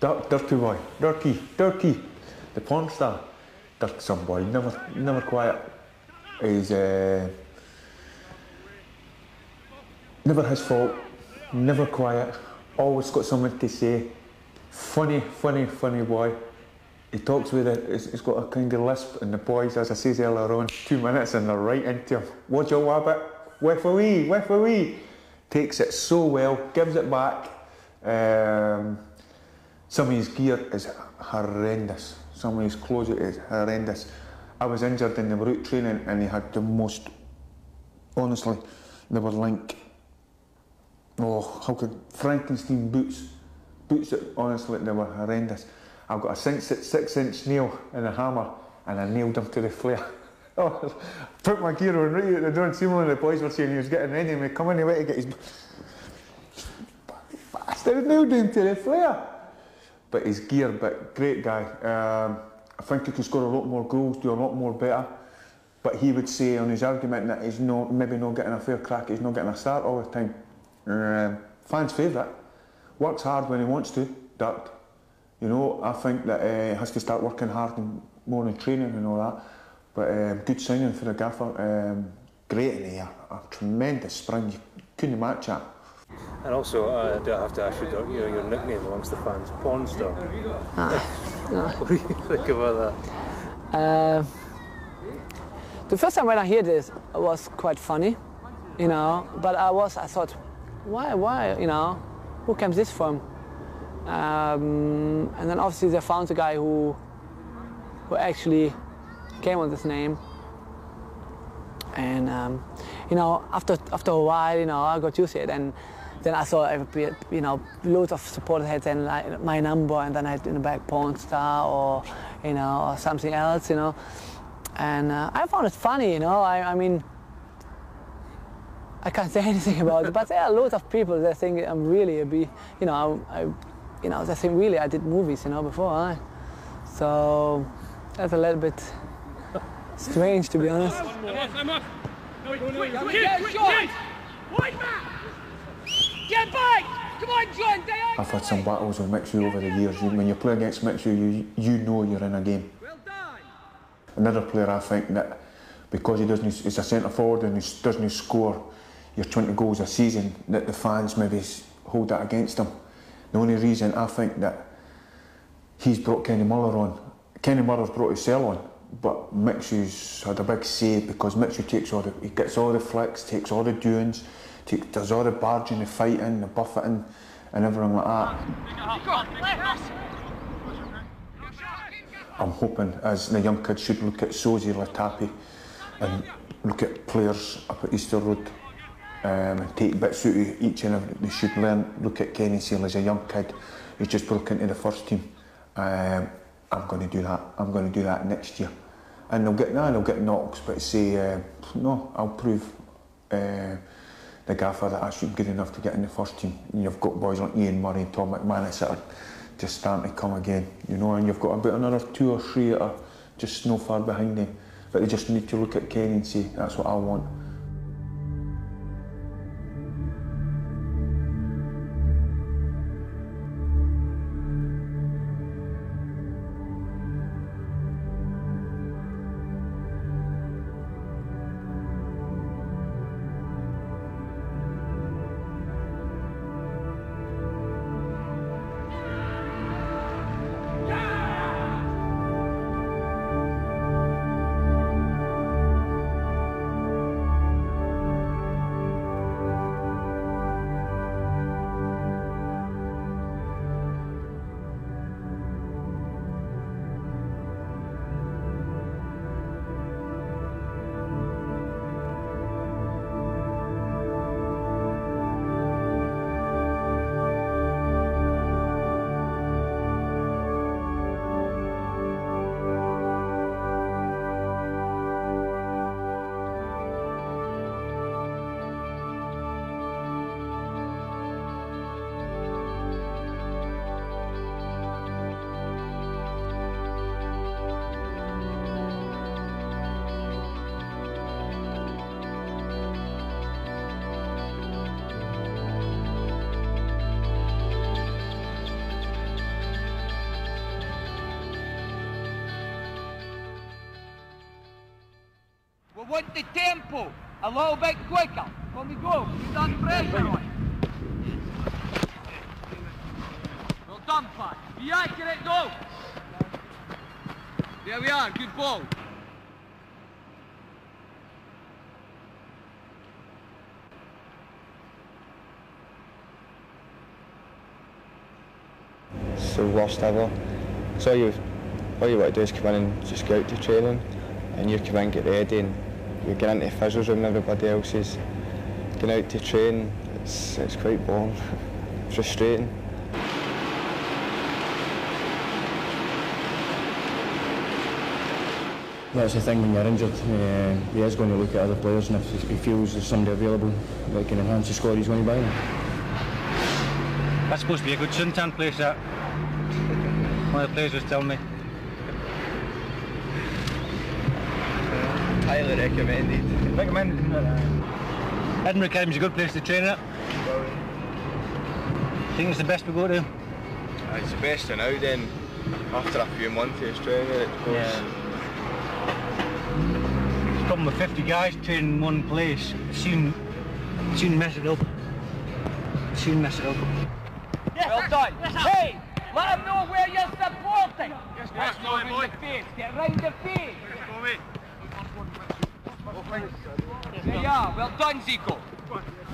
Dirk, dirty boy, Dirky, Dirky, the porn star. Dirk's some boy, never, never quiet. He's uh, never his fault, never quiet, always got something to say. Funny, funny, funny boy. He talks with it, he's, got a kind of lisp, and the boys, as I said earlier on, two minutes and they're right into him. What's your wabbit? Whiff a wee, whiff a wee. Takes it so well, gives it back. Um, some of his gear is horrendous. Some of his clothes is horrendous. I was injured in the route training and he had the most, honestly, they were like, oh, how could, Frankenstein boots. Boots that, honestly, they were horrendous. I've got a six, six inch nail and a hammer and I nailed him to the flare. Oh, put my gear on right at the door and Simon and the boys were saying he was getting ready and we come in, he went to get his bastard nailed him to the flare but his gear, but great guy. Um, I think he could score a lot more goals, do a lot more better. But he would say on his argument that he's not maybe not getting a fair crack, he's not getting a start all the time. Um, fans' favourite. Works hard when he wants to, Dirk. You know, I think that uh, he has to start working hard and more in training and all that. But um, good signing for the gaffer. Um, great in the air, a tremendous spring. You couldn't match that. And also, uh, do I have to ask you, you know, your nickname amongst the fans, Porn Star? Ah, what do you think about that? Uh, the first time when I heard this, it was quite funny, you know. But I was, I thought, why, why, you know, who comes this from? Um, and then obviously they found a guy who, who actually came with this name. And um, you know, after after a while, you know, I got used to it, and then I saw, you know, loads of supporters had then like my number, and then I had in the back porn star or, you know, or something else, you know, and uh, I found it funny, you know. I, I mean, I can't say anything about it, but there are loads of people that think I'm really a be, you know, I, you know, they think really I did movies, you know, before. I, so that's a little bit strange, to be honest. Get back! Come on, John! I've had some battles with Mixu over the years. When you play against Mixu, you, you know you're in a game. Another player I think that because he doesn't, he's a centre forward and he doesn't score your 20 goals a season, that the fans maybe hold that against him. The only reason I think that he's brought Kenny Miller on, Kenny Miller's brought his cell on, but Mixu's had a big say because Mixu takes all the, he gets all the flicks, takes all the doings, take, does all the barging, the fighting, the buffeting, and everything like that. I'm hoping, as the young kids should look at Sosie Latapy and look at players up at Easter Road um, and take bits out of each and every, they should learn, look at Kenny Sale as a young kid who's just broke into the first team. Um, I'm going to do that. I'm going to do that next year. And they'll get, nah, they'll get knocks, but say, uh, no, I'll prove uh, the gaffer that actually good enough to get in the first team. And you've got boys like Ian Murray and Tam McManus that are just starting to come again, you know, and you've got about another two or three that are just no far behind them. But they just need to look at Kenny and say, that's what I want. Want the tempo a little bit quicker. When we go, we done pressure on. Well done, Pat. Be accurate, go. There we are, good ball. It's the worst ever. So you, all you want to do is come in and just go out to training, and you come in, get ready, and you get into the physio room and everybody else is going out to train. It's, it's quite boring, frustrating. That's the thing when you're injured. Uh, he is going to look at other players, and if he feels there's somebody available that can enhance the squad, he's going to buy them. That's supposed to be a good suntan place, that. One of the players was telling me. Highly recommended. Recommended. Edinburgh Academy's a good place to train at. I think it's the best we go to? Uh, it's the best for now then, after a few months of training, it goes. Yeah. It's problem with 50 guys training in one place. Soon, soon mess it up. Soon mess it up. Well done. Hey, let them know where you're supporting. Yes, round the face. Get round the face. There you are. Well done, Zico.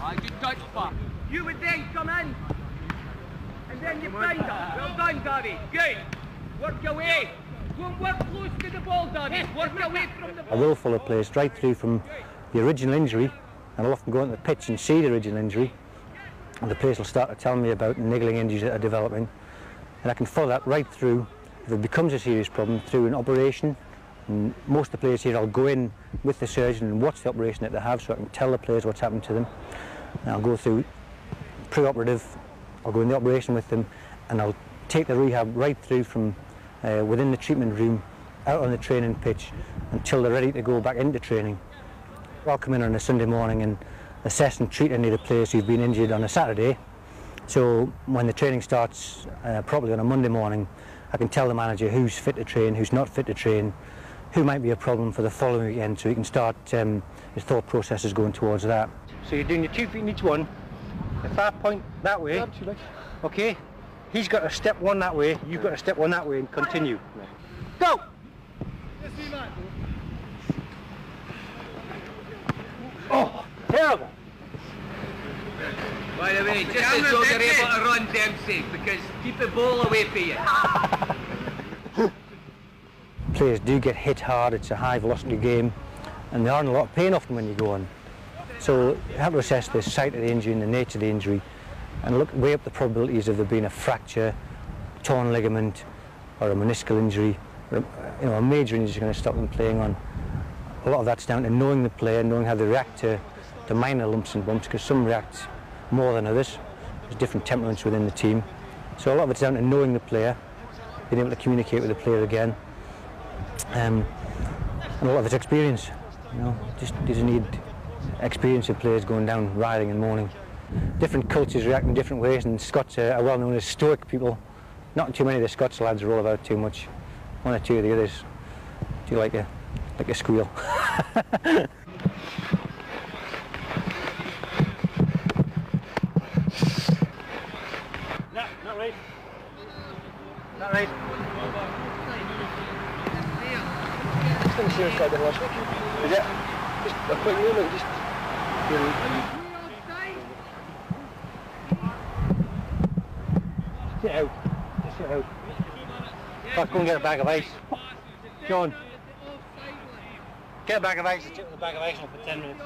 Ah, good touch, Pat. You would then come in. And then you find her. Well done, Gary. Good. Work your way. Go and work close to the ball, Daddy. Work away from the I ball. will follow a right through from the original injury, and I'll often go onto the pitch and see the original injury, and the place will start to tell me about niggling injuries that are developing, and I can follow that right through, if it becomes a serious problem, through an operation. Most of the players here, I'll go in with the surgeon and watch the operation that they have so I can tell the players what's happened to them. And I'll go through pre-operative, I'll go in the operation with them, and I'll take the rehab right through from uh, within the treatment room out on the training pitch until they're ready to go back into training. I'll come in on a Sunday morning and assess and treat any of the players who've been injured on a Saturday. So when the training starts uh, probably on a Monday morning, I can tell the manager who's fit to train, who's not fit to train, who might be a problem for the following weekend so he can start um, his thought processes going towards that. So you're doing your two feet in each one. If I point that way, okay, he's got to step one that way, you've got to step one that way and continue. Go! Oh, terrible. By the way, just as though you're able to run, Dempsey, because keep the ball away from you. Players do get hit hard, it's a high velocity game, and they are in a lot of pain often when you go on. So you have to assess the site of the injury and the nature of the injury, and look weigh up the probabilities of there being a fracture, torn ligament, or a meniscal injury. Or, you know, a major injury is going to stop them playing on. A lot of that's down to knowing the player, knowing how they react to, to minor lumps and bumps, because some react more than others. There's different temperaments within the team. So a lot of it's down to knowing the player, being able to communicate with the player again. Um, and a lot of it's experience. You know, just just need experience of players going down riding and mourning. Different cultures react in different ways, and Scots are, are well known as stoic people. Not too many of the Scots lads roll about too much. One or two of the others do like a like a squeal. No, not right. Not right. Didn't see us like that last week. Is it? Just a quick moment, just. Sit out. Just sit out. Fuck, go and get a bag of ice. John. Get a bag of ice and with a bag of ice for 10 minutes.